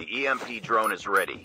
The EMP drone is ready.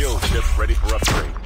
Skill chip ready for upgrade.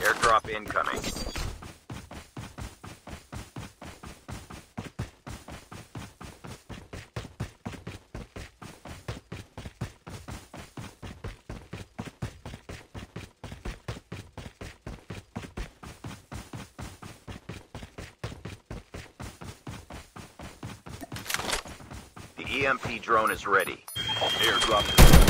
Airdrop incoming. The EMP drone is ready. Airdrop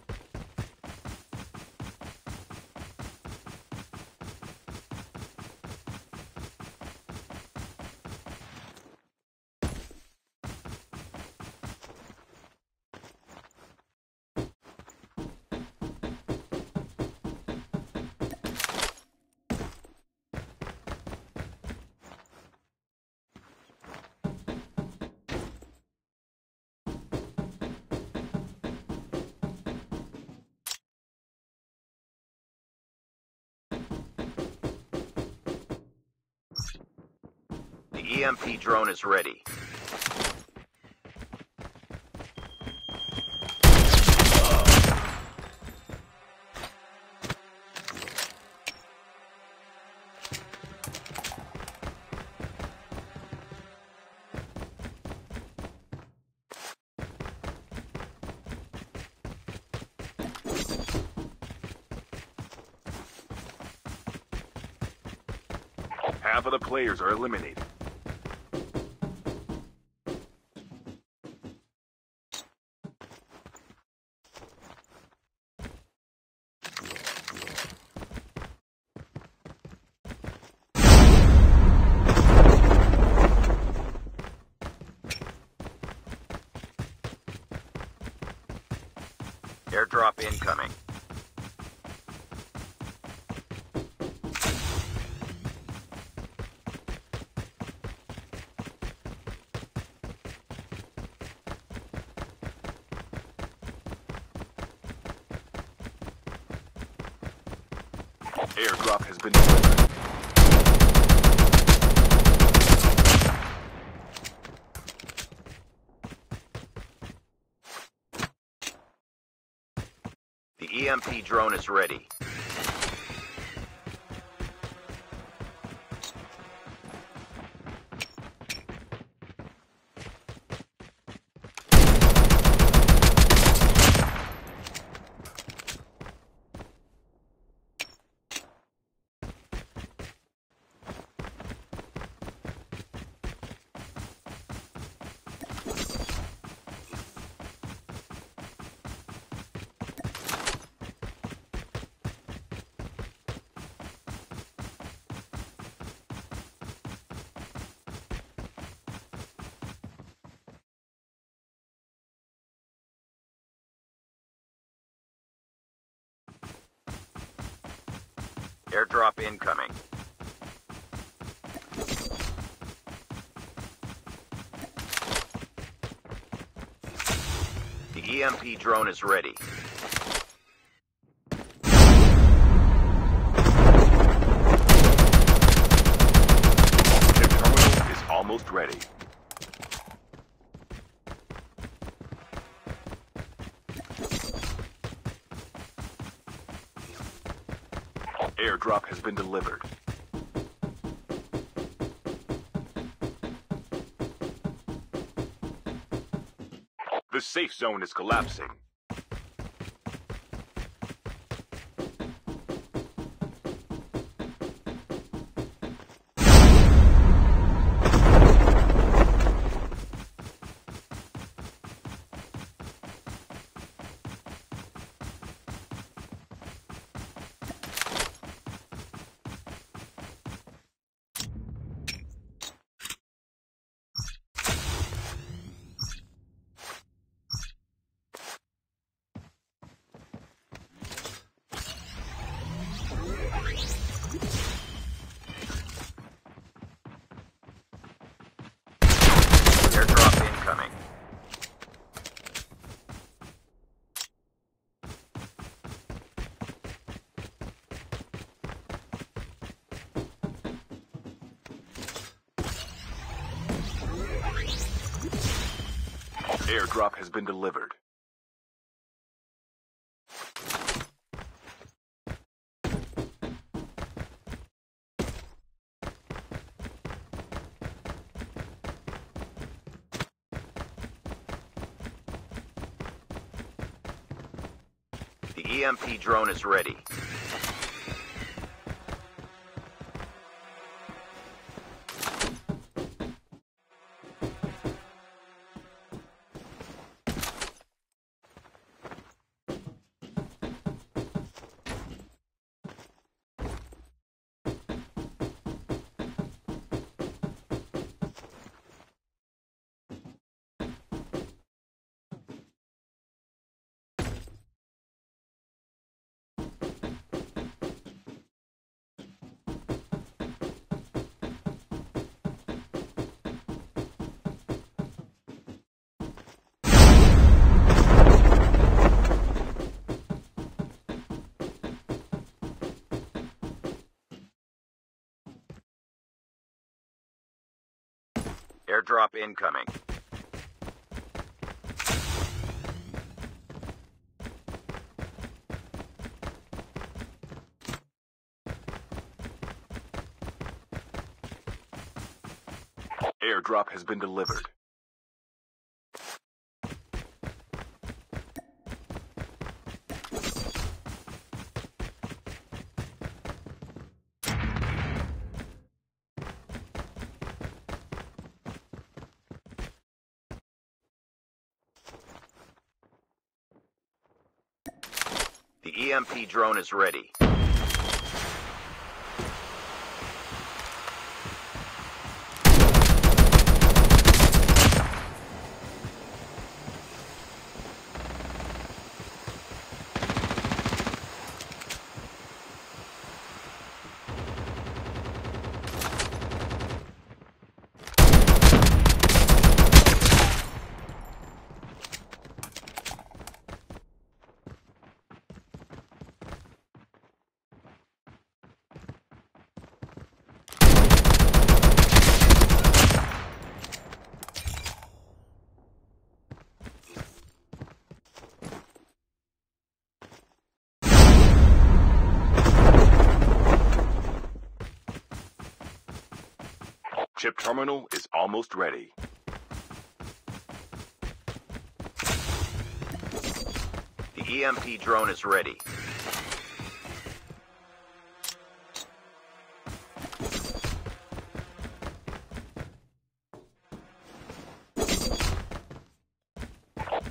The EMP drone is ready. Half of the players are eliminated. Airdrop has been delivered. The EMP drone is ready. Airdrop incoming. The EMP drone is ready. The terminal is almost ready. Airdrop has been delivered. The safe zone is collapsing. Airdrop incoming. Airdrop has been delivered. The EMP drone is ready. Airdrop incoming. Airdrop has been delivered. The EMP drone is ready. Chip terminal is almost ready. The EMP drone is ready.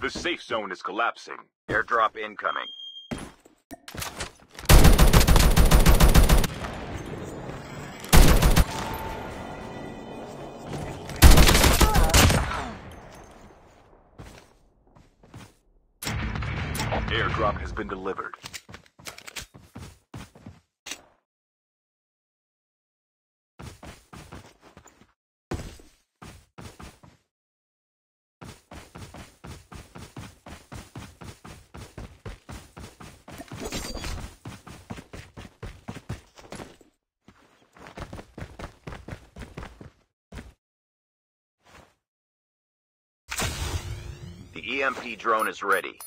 The safe zone is collapsing. Airdrop incoming. Has been delivered. The EMP drone is ready.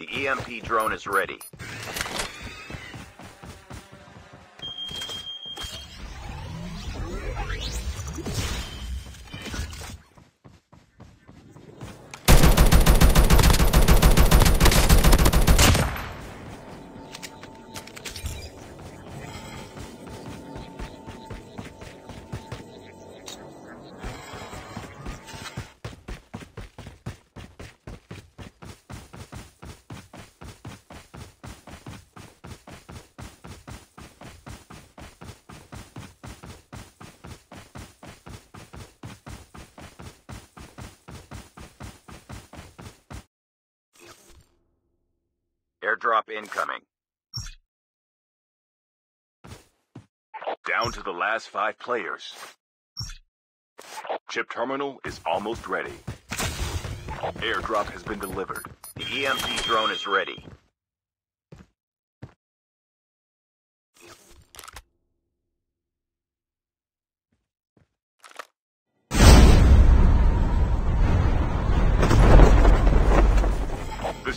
The EMP drone is ready. Airdrop incoming. Down to the last five players. Chip terminal is almost ready. Airdrop has been delivered. The EMP drone is ready. The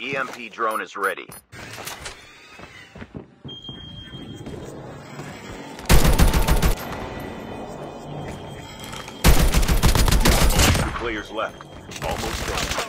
EMP drone is ready. Players left. Almost done.